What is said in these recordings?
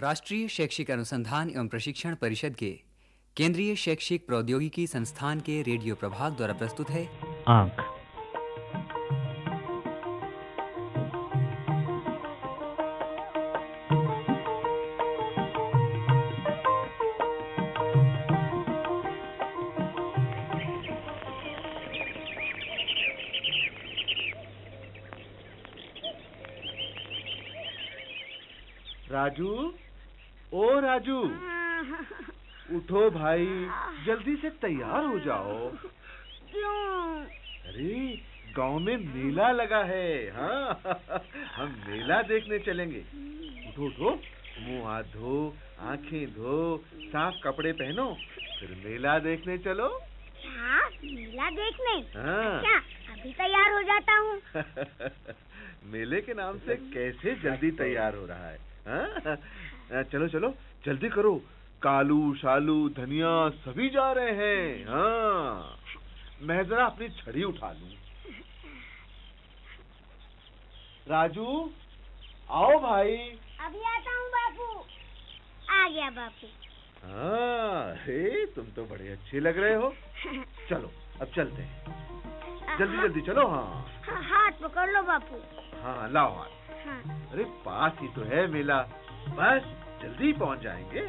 राष्ट्रीय शैक्षिक अनुसंधान एवं प्रशिक्षण परिषद के केंद्रीय शैक्षिक प्रौद्योगिकी संस्थान के रेडियो प्रभाग द्वारा प्रस्तुत है। आँख राजू? ओ राजू उठो भाई जल्दी से तैयार हो जाओ। क्यों? अरे गाँव में मेला लगा है हाँ हम मेला देखने चलेंगे। उठो उठो मुँह हाथ धो आँखें धो साफ़ कपड़े पहनो फिर मेला देखने चलो। हाँ मेला देखने? हाँ। क्या अभी तैयार हो जाता हूँ। मेले के नाम से कैसे जल्दी तैयार हो रहा है हाँ? चलो चलो जल्दी करो। कालू शालू धनिया सभी जा रहे हैं। हाँ। मैं जरा अपनी छड़ी उठा लूँ। राजू आओ भाई। अभी आता हूँ बापू। आ गया बापू। हाँ हे तुम तो बड़े अच्छे लग रहे हो। चलो अब चलते हैं। जल्दी जल्दी चलो हाँ। हाँ, हाथ पकड़ लो बापू। हाँ लाओ हाथ। हाँ। अरे पास ही तो है मेला। बस जल्दी पहुँच जाएँगे।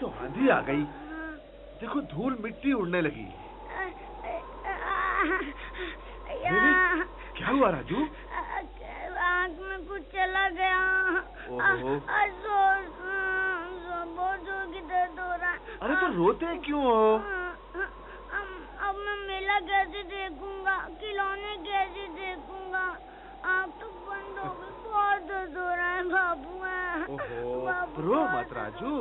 तो आ गई। देखो धूल मिट्टी उड़ने लगी। क्या हुआ राजू? आँख में कुछ चला गया। अरे तो रोते क्यों हो? अब मैं मेला कैसे देखूँगा खिलौने कैसे देखूँगा। आँख तो बंद हो गई बहुत दर्द हो रहा है बाबू ओहो रो मत राजू।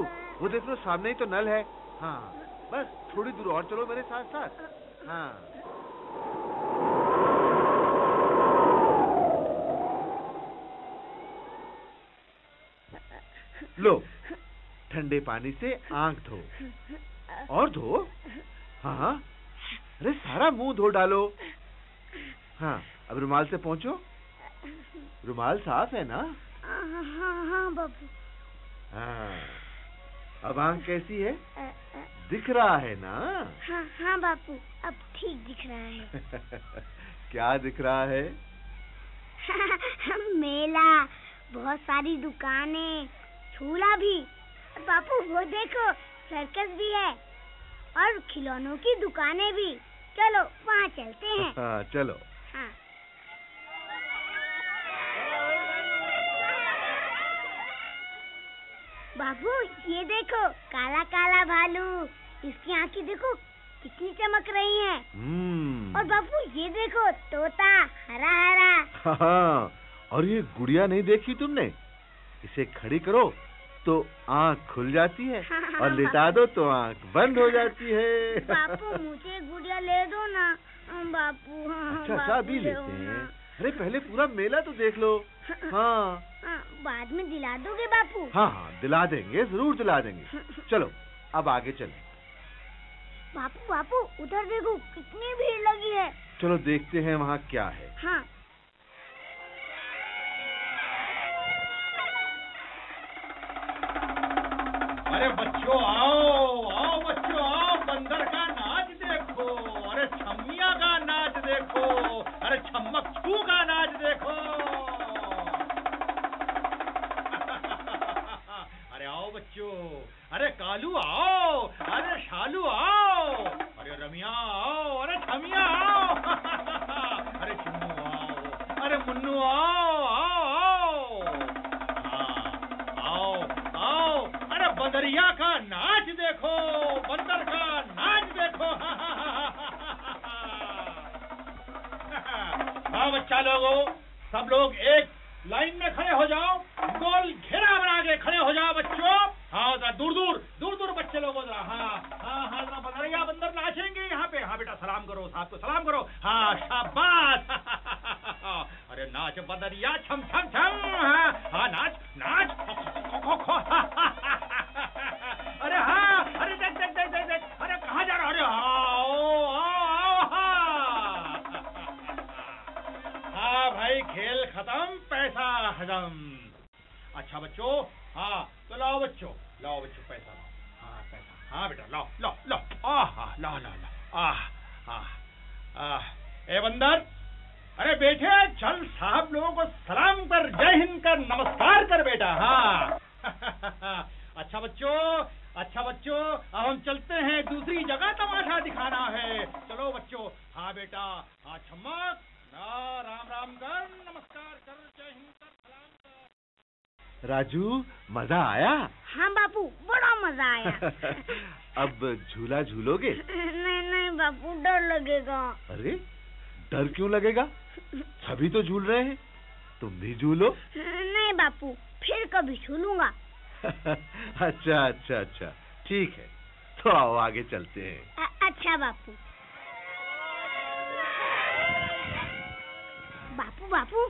वो देख लो सामने ही तो नल है। हाँ। बस थोड़ी दूर और चलो मेरे साथ साथ। हाँ। लो ठंडे पानी से आँख धो। और धो? हाँ हाँ। अरे सारा मुँह धो डालो। हाँ अब रुमाल से पहुंचो। रुमाल साफ़ है ना? हाँ हाँ हाँ बाबू। हाँ। अब आँख कैसी है? दिख रहा है ना? हाँ हाँ बापू अब ठीक दिख रहा है। क्या दिख रहा है? मेला बहुत सारी दुकानें झूला भी। बापू वो देखो सर्कस भी है। और खिलौनों की दुकानें भी। चलो वहाँ चलते हैं। हाँ चलो। हाँ। बाबू ये देखो काला काला भालू। इसकी आँखें देखो कितनी चमक रही हैं। हम्म। और बाबू ये देखो तोता हरा हरा हाँ। और ये गुड़िया नहीं देखी तुमने? इसे खड़ी करो तो आँख खुल जाती है और लिटा दो तो आँख बंद हो जाती है। बापू मुझे गुड़िया ले दो ना। बापू हाँ, अच्छा अभी लेते हैं। अरे पहले पूरा मेला तो देख लो। हाँ। हाँ, बाद में दिला दोगे बापू। हाँ हाँ दिला देंगे ज़रूर दिला देंगे। चलो अब आगे चलें। बापू बापू उधर देखो कितनी भीड़ लगी है। चलो देखते हैं वहाँ क्या है। हाँ। अरे कालू आओ अरे शालू आओ अरे रमिया आओ अरे छमिया आओ। अरे चुन्नू आओ अरे मुन्नू आओ आओ आओ। हाँ, आओ आओ। अरे बदरिया का नाच देखो बंदर का नाच देखो। हाँ बच्चा लोगों सब लोग एक लाइन में खड़े हो जाओ गोल घेरा बना के खड़े हो जाओ बच्चों। हाँ दूर दूर दूर दूर बच्चे लोग जरा हाँ हाँ हाँ जरा बंदरिया बंदर हाँ बेटा, सलाम करो, साहब को सलाम करो। हाँ शाबाश! अरे, नाच बदरिया, छम छम छम हाँ हाँ नाच नाच। अरे हाँ अरे, देख देख देख देख देख। अरे, कहाँ जा रहा अरे हाँ। हाँ भाई, खेल खत्म, पैसा हजम। अच्छा बच्चों? हाँ तो लाओ बच्चों। लाओ बच्चों पैसा, लाओ। हाँ पैसा। हाँ बेटा, लाओ लाओ लाओ। आह लाओ लाओ लाओ। आह आह ए, बंदर। अरे बेटे चल साहब लोगों को सलाम कर, जय हिंद कर, नमस्कार कर, बेटा। हाँ। अच्छा बच्चों अच्छा बच्चों, अब हम चलते हैं दूसरी जगह तमाशा दिखाना है। चलो बच्चों। हाँ बेटा। हाँ छम्मक। राम राम कर नमस्कार कर जय हिंद। राजू मज़ा आया? हाँ बापू बड़ा मज़ा आया। अब झूला झूलोगे? नहीं नहीं बापू डर लगेगा। अरे डर क्यों लगेगा? सभी तो झूल रहे हैं तुम भी झूलो। नहीं बापू फिर कभी झूलूँगा। अच्छा अच्छा अच्छा ठीक है तो आओ आगे चलते हैं। अच्छा बापू। बापू बापू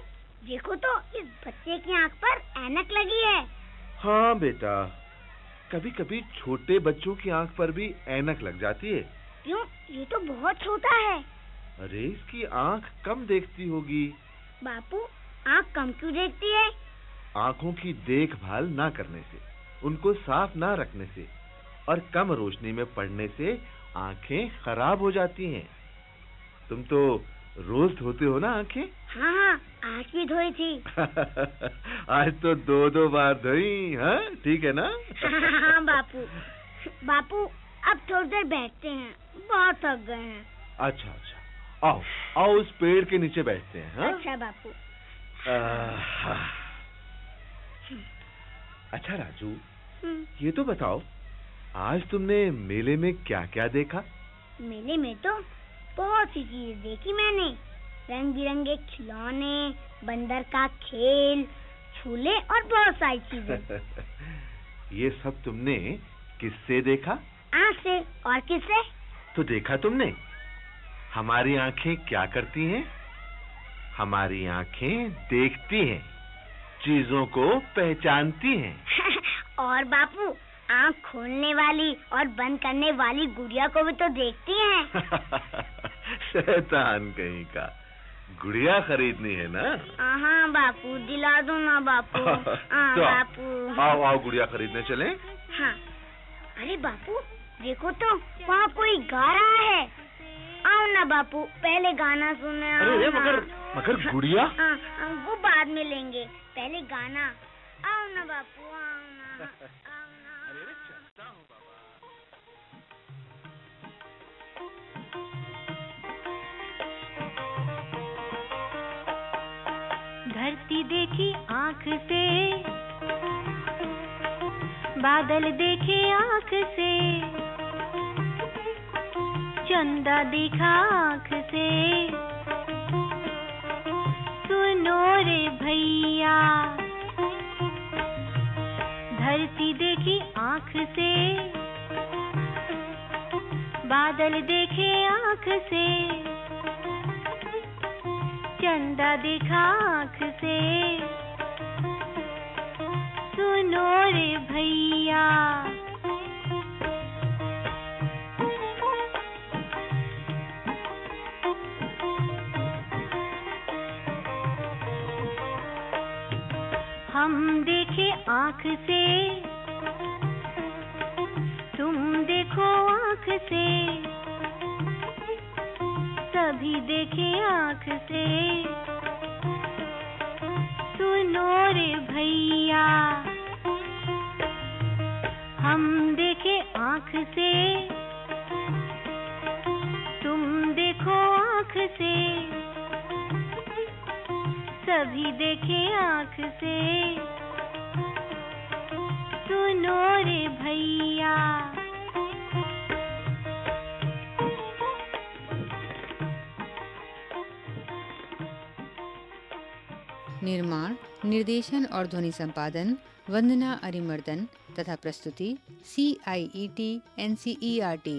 देखो तो बच्चे की आँख पर ऐनक लगी है। हाँ बेटा। कभी कभी छोटे बच्चों की आँख पर भी ऐनक लग जाती है। क्यों? ये तो बहुत छोटा है। अरे इसकी आँख कम देखती होगी। बापू आँख कम क्यों देखती है? आँखों की देखभाल ना करने से उनको साफ़ ना रखने से और कम रोशनी में पड़ने से आँखें खराब हो जाती हैं। तुम तो रोज धोते हो ना आँखें? हाँ हाँ आज भी धोई थी। आज तो दो दो बार धोई हाँ? ठीक है ना? हाँ बापू। बापू अब थोड़ी देर बैठते हैं। बहुत थक गए हैं। अच्छा अच्छा। आओ आओ उस पेड़ के नीचे बैठते हैं हाँ? अच्छा बापू। आह, अच्छा राजू हम्म, ये तो बताओ आज तुमने मेले में क्या क्या देखा? मेले में तो बहुत सी चीज़ देखी मैंने। रंग बिरंगे खिलौने बंदर का खेल झूले और बहुत सारी चीज़ें। ये सब तुमने किससे देखा? आँख से और किससे? तो देखा तुमने। हमारी आँखें क्या करती हैं? हमारी आँखें देखती हैं चीज़ों को पहचानती हैं। और बापू आँख खोलने वाली और बंद करने वाली गुड़िया को भी तो देखती हैं। शैतान कहीं का। गुड़िया खरीदनी है ना? हाँ बापू दिला दो ना बापू। हाँ तो बापू। आओ आओ गुड़िया खरीदने चले। हाँ। अरे बापू देखो तो वहाँ कोई गा रहा है। आओ ना बापू पहले गाना सुने आओ अरे मगर मगर गुड़िया? हाँ, हाँ, वो बाद में लेंगे। पहले गाना। आओ ना बापू आओ ना धरती देखी आँख से, बादल देखे आँख से, चंदा देखा आँख से। सुनो रे भैया, धरती देखी आँख से, बादल देखे आँख से। चंदा देखा आँख से। सुनो रे भैया। हम देखे आँख से। तुम देखो आँख से। देखे आँख से। सुनो रे भैया, हम देखे आँख से। तुम देखो आँख से। सभी देखे आँख से। सुनो रे भैया। निर्माण, निर्देशन और ध्वनि संपादन, वंदना अरिमर्दन तथा प्रस्तुति C I E T N C E R T